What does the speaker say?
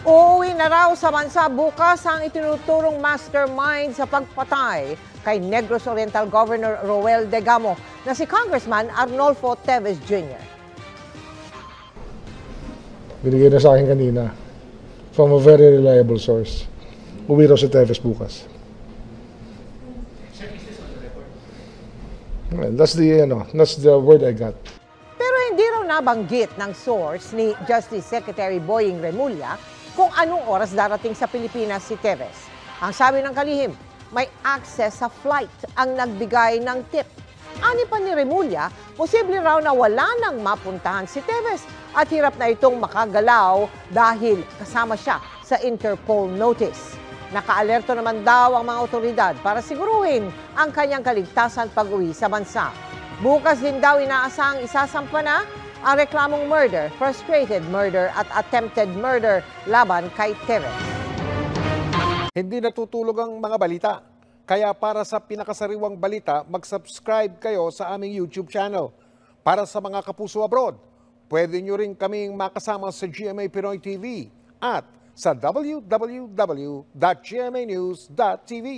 Uuwi na raw sa bansa bukas ang itinuturong mastermind sa pagpatay kay Negros Oriental Governor Roel Degamo na si Congressman Arnolfo Teves Jr. Binigay na sa akin kanina from a very reliable source. Uwi raw si Teves bukas. Well, that's the, ano, that's the word I got. Pero hindi raw nabanggit ng source ni Justice Secretary Boying Remulla kung anong oras darating sa Pilipinas si Teves. Ang sabi ng kalihim, may access sa flight ang nagbigay ng tip. Ani pa ni Remulla, posible raw na wala nang mapuntahan si Teves at hirap na itong makagalaw dahil kasama siya sa Interpol notice. Nakaalerto naman daw ang mga otoridad para siguruhin ang kanyang kaligtasan pag-uwi sa bansa. Bukas din daw inaasahang isasampa na ang reklamong murder, frustrated murder at attempted murder laban kay Teves. Hindi natutulog ang mga balita. Kaya para sa pinakasariwang balita, mag-subscribe kayo sa aming YouTube channel. Para sa mga kapuso abroad, pwede nyo rin kaming makasama sa GMA Pinoy TV at sa www.gmanews.tv.